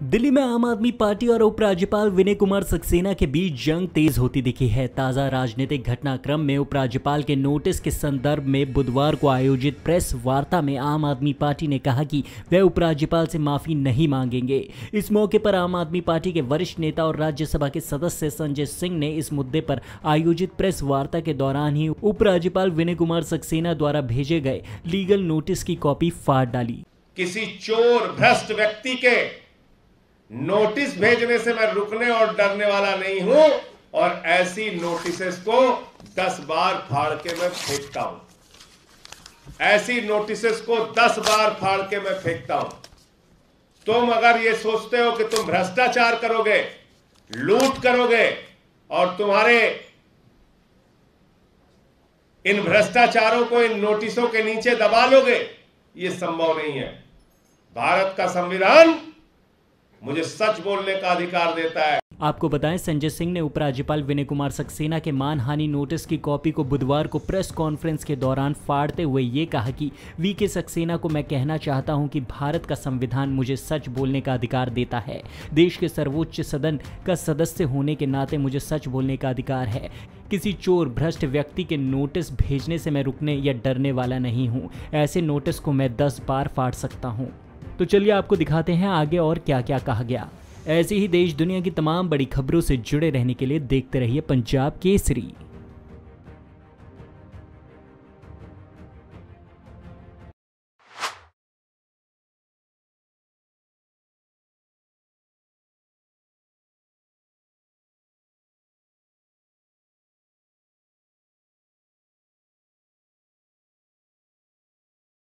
दिल्ली में आम आदमी पार्टी और उपराज्यपाल विनय कुमार सक्सेना के बीच जंग तेज होती दिखी है। ताज़ा राजनीतिक घटनाक्रम में उपराज्यपाल के नोटिस के संदर्भ में बुधवार को आयोजित प्रेस वार्ता में आम आदमी पार्टी ने कहा कि वे उपराज्यपाल से माफ़ी नहीं मांगेंगे। इस मौके पर आम आदमी पार्टी के वरिष्ठ नेता और राज्यसभा के सदस्य संजय सिंह ने इस मुद्दे पर आयोजित प्रेस वार्ता के दौरान ही उपराज्यपाल विनय कुमार सक्सेना द्वारा भेजे गए लीगल नोटिस की कॉपी फाड़ डाली। किसी चोर भ्रष्ट व्यक्ति के नोटिस भेजने से मैं रुकने और डरने वाला नहीं हूँ। और ऐसी नोटिसेस को दस बार फाड़ के मैं फेंकता हूँ। ऐसी नोटिसेस को दस बार फाड़ के मैं फेंकता हूँ। तुम अगर ये सोचते हो कि तुम भ्रष्टाचार करोगे, लूट करोगे, और तुम्हारे इन भ्रष्टाचारों को इन नोटिसों के नीचे दबा लोगे, ये संभव नहीं है। भारत का संविधान मुझे सच बोलने का अधिकार देता है। आपको बताएँ, संजय सिंह ने उपराज्यपाल विनय कुमार सक्सेना के मानहानि नोटिस की कॉपी को बुधवार को प्रेस कॉन्फ्रेंस के दौरान फाड़ते हुए ये कहा कि, वी के सक्सेना को मैं कहना चाहता हूँ कि भारत का संविधान मुझे सच बोलने का अधिकार देता है। देश के सर्वोच्च सदन का सदस्य होने के नाते मुझे सच बोलने का अधिकार है। किसी चोर, भ्रष्ट व्यक्ति के नोटिस भेजने से मैं रुकने या डरने वाला नहीं हूँ। ऐसे नोटिस को मैं दस बार फाड़ सकता हूँ। तो चलिए आपको दिखाते हैं आगे और क्या क्या कहा गया। ऐसे ही देश दुनिया की तमाम बड़ी खबरों से जुड़े रहने के लिए देखते रहिए पंजाब केसरी।